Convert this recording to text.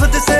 put this in